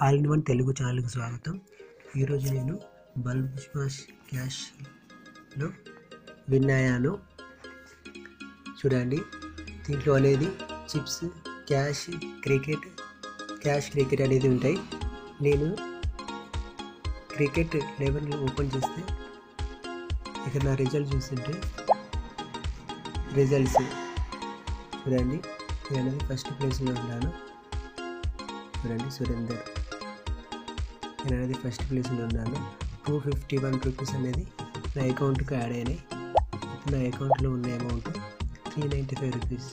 All in one Telugu ఛానల్కి స్వాగతం. ఈరోజు నేను బల్బ్ స్మాష్ క్యాష్లో విన్ అయ్యాను. చూడండి దీంట్లో అనేది chips cash cricket cash cricket అనేది ఉంటాయి. నేను క్రికెట్ లెవెన్ ఓపెన్ చేస్తే ఇక్కడ నా రిజల్ట్ చూస్తుంటే రిజల్ట్స్. చూడండి నేను ఫస్ట్ ప్లేస్లో ఉన్నాను. చూడండి సురేందర్. నేను అనేది ఫస్ట్ ప్లేస్లో ఉన్నాను. టూ ఫిఫ్టీ వన్ రూపీస్ అనేది నా అకౌంట్కి యాడ్ అయినాయి. నా అకౌంట్లో ఉన్న amount three ninety five rupees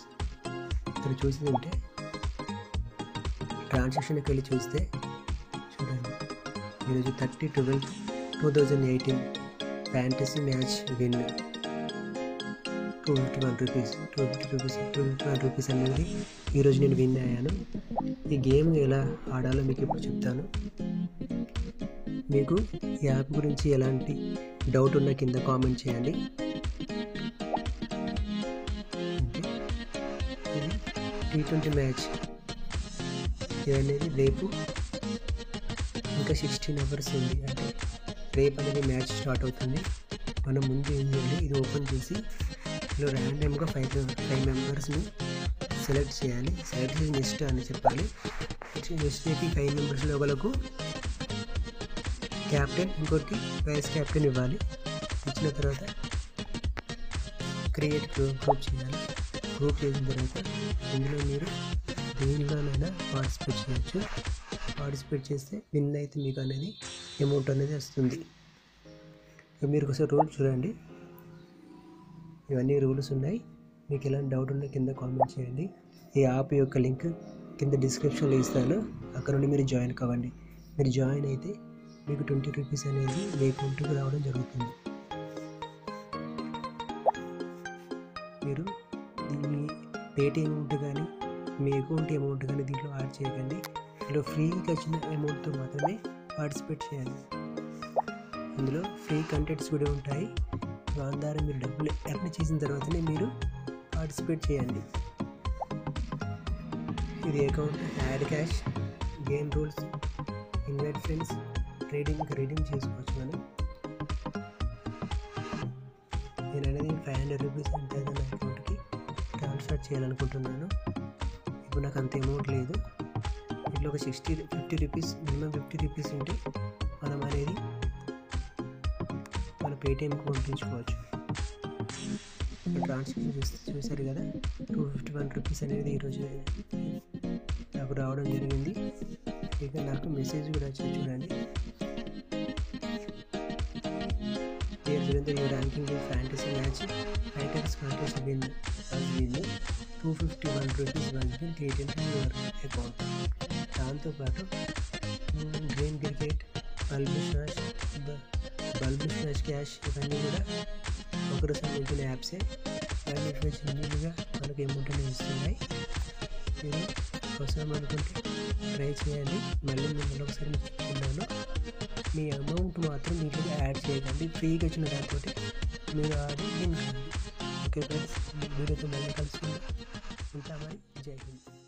ఇక్కడ చూసి ఉంటే ట్రాన్సాక్షన్కి వెళ్ళి చూస్తే చూడండి. ఈరోజు thirty twelfth two thousand eighteen fantasy match win two fifty one rupees two fifty rupees two fifty one rupees అనేది ఈరోజు నేను విన్ అయ్యాను. ఈ గేమ్ ఎలా ఆడాలో మీకు ఇప్పుడు చెప్తాను. మీకు ఈ యాప్ గురించి ఎలాంటి డౌట్ ఉన్నా కింద కామెంట్ చేయండి. ఇది టీ ట్వంటీ మ్యాచ్ ఇది అనేది రేపు ఇంకా సిక్స్టీన్ అవర్స్ ఉంది. అంటే రేపు అనేది మ్యాచ్ స్టార్ట్ అవుతుంది. మనం ముందు ఏం చేయాలి? ఇది ఓపెన్ చేసి ఇందులో ర్యాండమ్గా ఫైవ్ ఫైవ్ మెంబర్స్ని సెలెక్ట్ చేయాలి. సెలెక్ట్ చేసి నెక్స్ట్ అని చెప్పాలి. నెక్స్ట్ నెక్స్ట్ ఫైవ్ మెంబర్స్ లోపలకు క్యాప్టెన్ ఇంకోటి వైస్ క్యాప్టెన్ ఇవ్వాలి. ఇచ్చిన తర్వాత క్రియేట్ గ్రూప్ చేయాలి. గ్రూప్ చేసిన తర్వాత ఇందులో మీరు దేనిలోనైనా పార్టిసిపేట్ చేయొచ్చు. పార్టిసిపేట్ చేస్తే విన్ అయితే మీకు అనేది అమౌంట్ అనేది వస్తుంది. మీరు ఒకసారి రూల్ చూడండి. ఇవన్నీ రూల్స్ ఉన్నాయి. మీకు ఎలాంటి డౌట్ ఉన్నా కింద కామెంట్ చేయండి. ఈ యాప్ యొక్క లింక్ కింద డిస్క్రిప్షన్లో ఇస్తాను. అక్కడ నుండి మీరు జాయిన్ కావండి. మీరు జాయిన్ అయితే మీకు ట్వంటీ రూపీస్ అనేది మీ అకౌంట్కి రావడం జరుగుతుంది. మీరు దీన్ని పేటీఎం అమౌంట్ కానీ మీ అకౌంట్ అమౌంట్ కానీ దీంట్లో యాడ్ చేయకండి. ఇందులో ఫ్రీగా వచ్చిన అమౌంట్తో మాత్రమే పార్టిసిపేట్ చేయాలి. ఇందులో ఫ్రీ కంటెంట్స్ కూడా ఉంటాయి. దాని ద్వారా మీరు డబ్బులు ఎర్న్ చేసిన తర్వాతనే మీరు పార్టిసిపేట్ చేయండి. ఇది account add cash game rules invite friends trading reading చేసుకోవచ్చు మనం నేను అనేది ఫైవ్ హండ్రెడ్ రూపీస్ అంటే నా అకౌంట్కి ట్రాన్స్ఫర్ చేయాలనుకుంటున్నాను. ఇప్పుడు నాకు అంత అమౌంట్ లేదు. ఇట్లా ఒక sixty fifty rupees minimum fifty rupees ఉంటే మనం అనేది మన పేటిఎంకి పంపించుకోవచ్చు. ట్రాన్స్ఫర్ చూస్తే చూసారు కదా టూ ఫిఫ్టీ వన్ రూపీస్ అనేది ఈరోజు నాకు రావడం జరిగింది. ఇక నాకు మెసేజ్ కూడా వచ్చింది చూడండి. Dear Surender your ranking in fantasy match titles contest win was win two fifty one rupees was win created in your account దాంతోపాటు green cricket bulb smash bulb smash cash ఇవన్నీ కూడా ఒకరు సంబంధించిన యాప్సే. దాన్ని ఇట్లా చిన్నగా మనకి అమౌంట్ అనేవి ఇస్తున్నాయి మీరు అవసరం అనుకుంటే ట్రై చేయండి. మళ్ళీ మిమ్మల్ని ఒకసారి చెప్తున్నాను. మీ అమౌంట్ మాత్రం మీకు యాడ్ చేయకండి ఫ్రీగా వచ్చిన దాంతో మీరు ఆడి విన్ ఓకే ఫ్రెండ్స్ వీడియోతో మళ్ళీ కలుసుకుందాం. ఉంటామని జై హింద్.